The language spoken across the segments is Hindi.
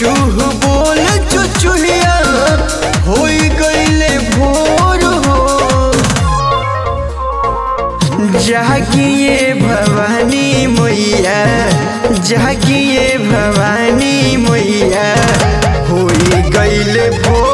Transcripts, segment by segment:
चूह बोल चुचुहिया हो गईले भोर हो। जागिए भवानी मैया जागिए भवानी मैया हो गईले भोर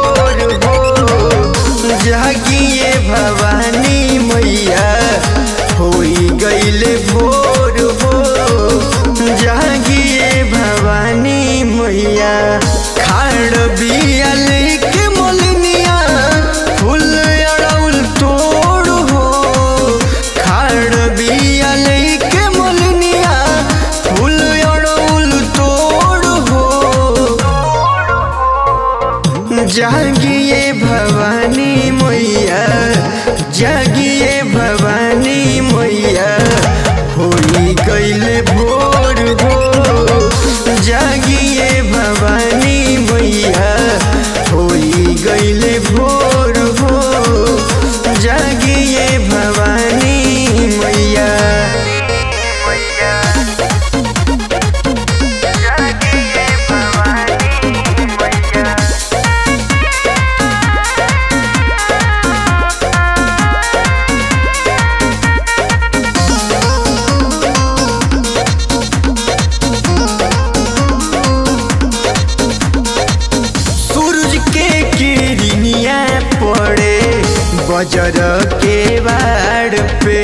नज़र के बाड़ पे।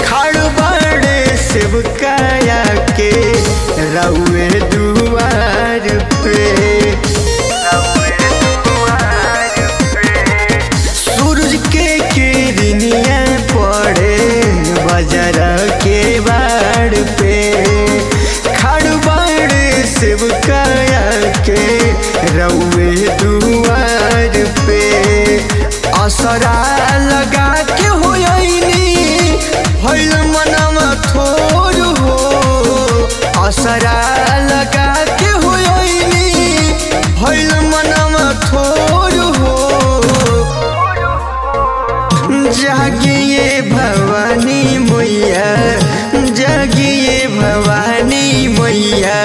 खड़ बड़े शिवकाया के रउए गजरा लगा के होयनी भइल मनवा थोड़ हो। असरा लगा के होयनी भइल मनवा थोड़ हो। जागिए भवानी मैया जागिए भवानी मैया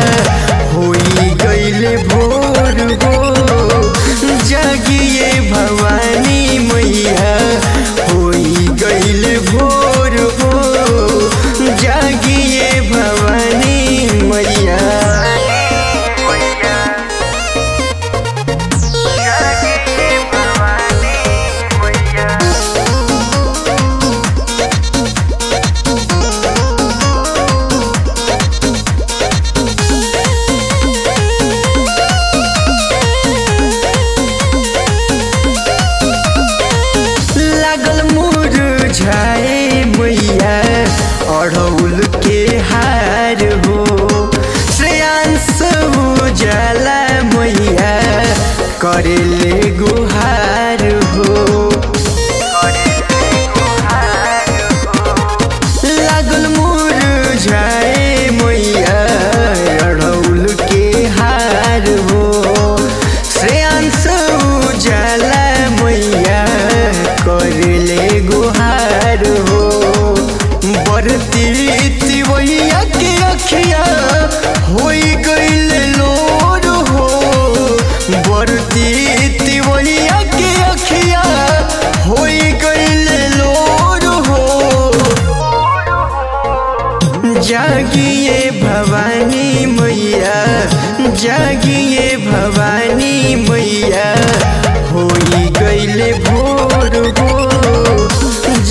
होई गई भोर हो जागिए भवानी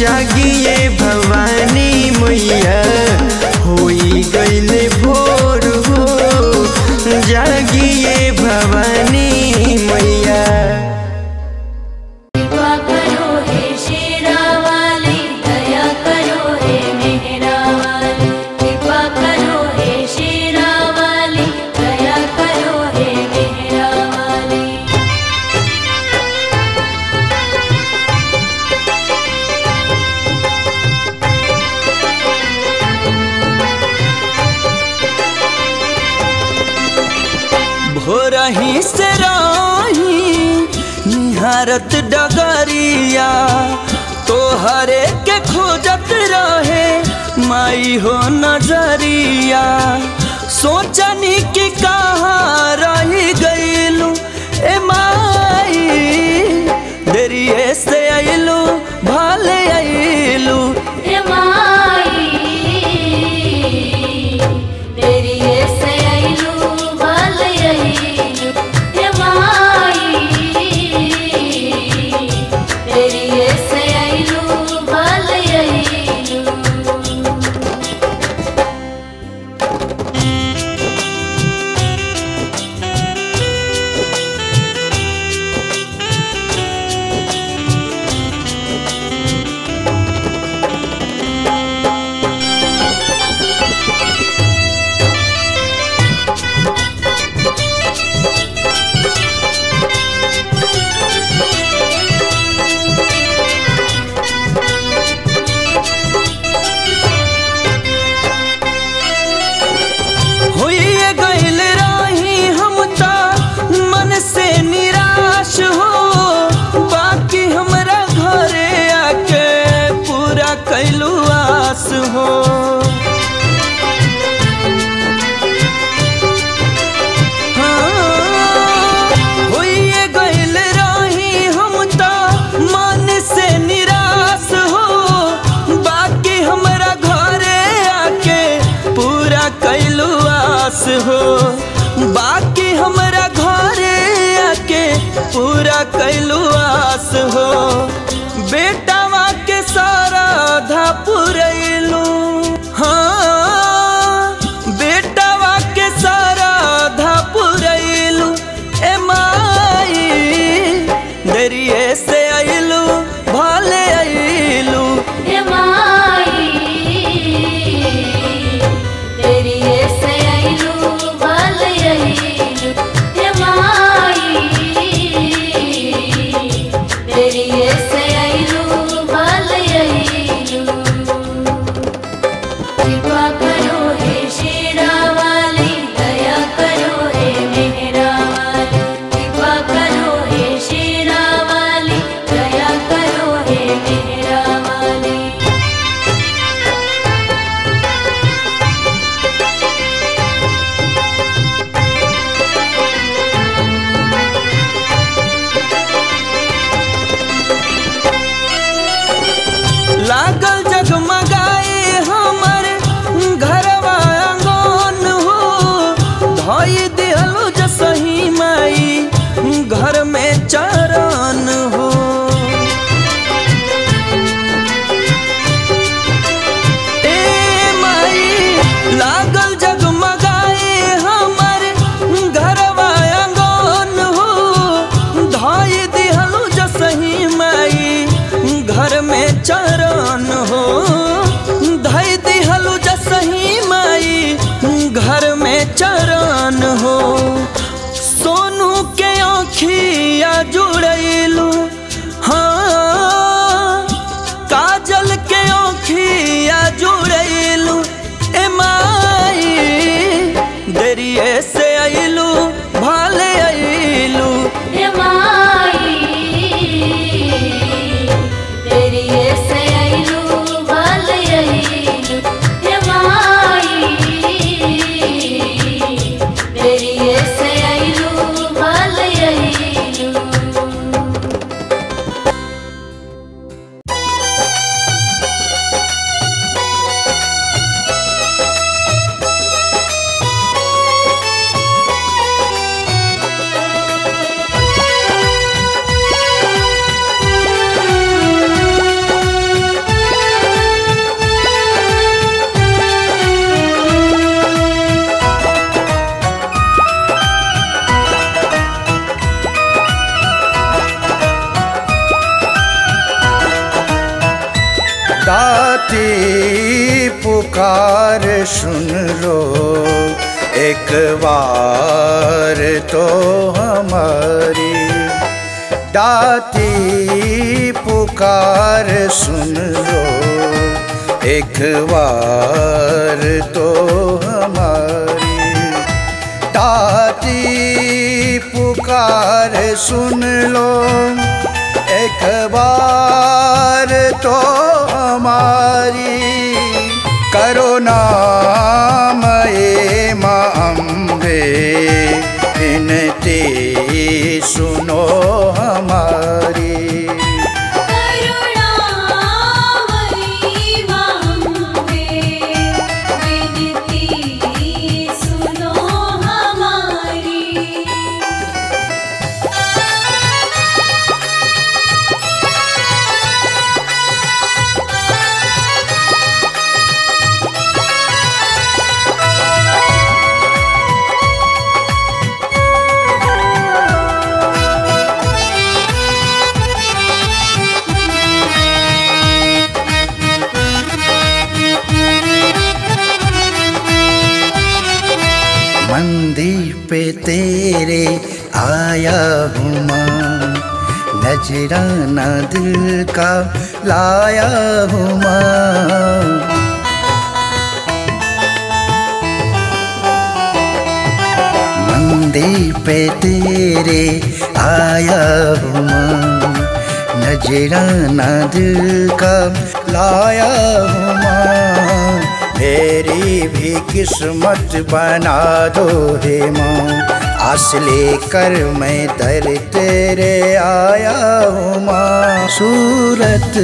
जागिए रही से रही निहारत डगरिया। तो हरे के खोजत रहे, माई हो नज़रिया। सोचनी कि कहाँ रही गईलू, ए माई, देरी से अलू भले अलू पूरा कैलू आस हो। बेटा छाती पुकार सुन लो। एक बार तो हमारी दाती पुकार सुन लो। एक बार तो हमारी दाती पुकार सुन लो। एक बार तो हमारी करो ना पे तेरे आया हूँ नजरा नजराना दिल का लाया हूँ माँ मेरी भी किस्मत बना दो हे माँ। आस लेकर मैं दर तेरे आया हूँ माँ सूरत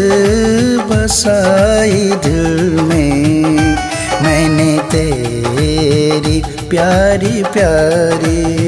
बसाई दिल में। मैंने तेरी प्यारी प्यारी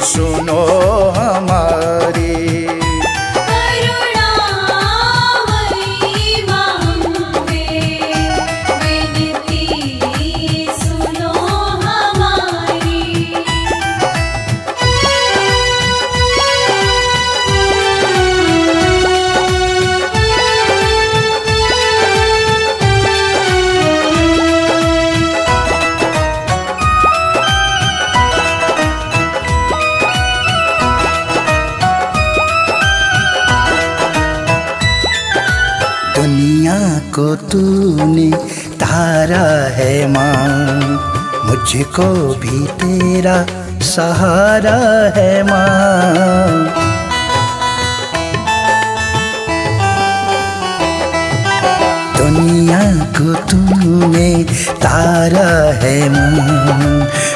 सुनो हमारी को तूने तारा है माँ। मुझको भी तेरा सहारा है माँ। दुनिया को तूने तारा है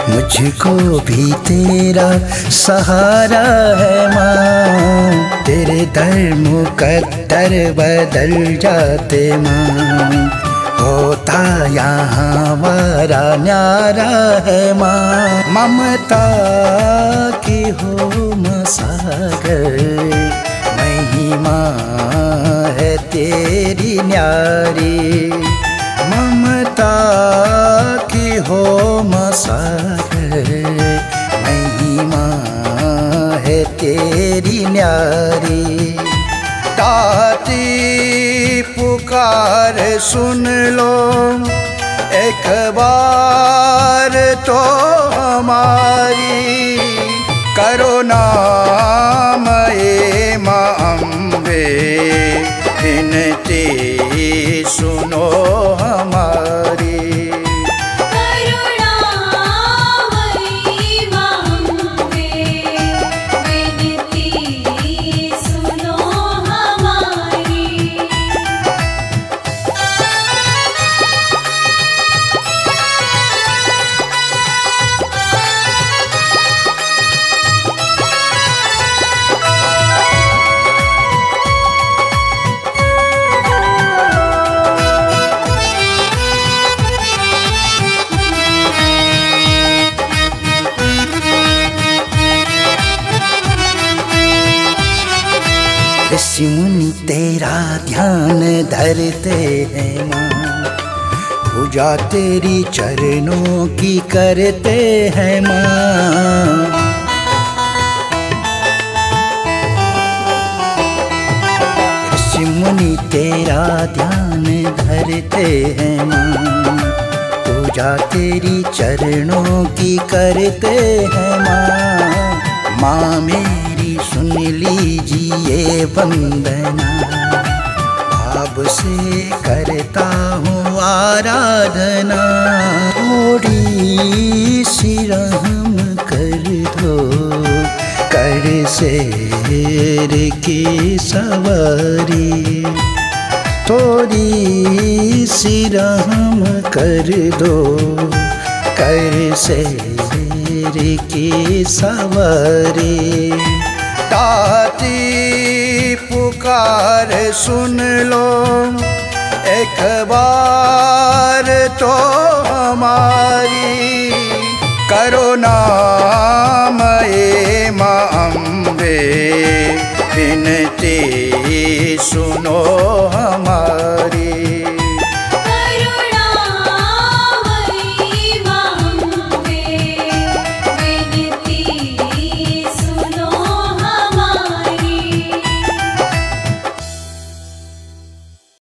मुझको भी तेरा सहारा है माँ तेरे दर मुकद्दर बदल जाते माँ होता यहाँ वारा न्यारा है माँ ममता की हो मसागर महिमा है तेरी न्यारी। की हो मसागर महिमा है तेरी न्यारी। ताती पुकार सुन लो। एक बार तो हमारी करो नाम ए माँ अम्बे। सुनो हमारी मुनि तेरा ध्यान धरते हैं माँ। पूजा तेरी चरणों की करते हैं माँ। मुनि तेरा ध्यान धरते हैं माँ। पूजा तेरी चरणों की करते हैं माँ। माँ मेरी सुन लीजिए वंदना। भाव से करता हूँ आराधना। थोड़ी सी रहम कर दो। कर शेर की सवारी। थोड़ी सी रहम कर दो। कर शेर की सवारी। ताती पुकार सुन लो। एक बार तो हमारी करो नाम ए माँ विनती सुनो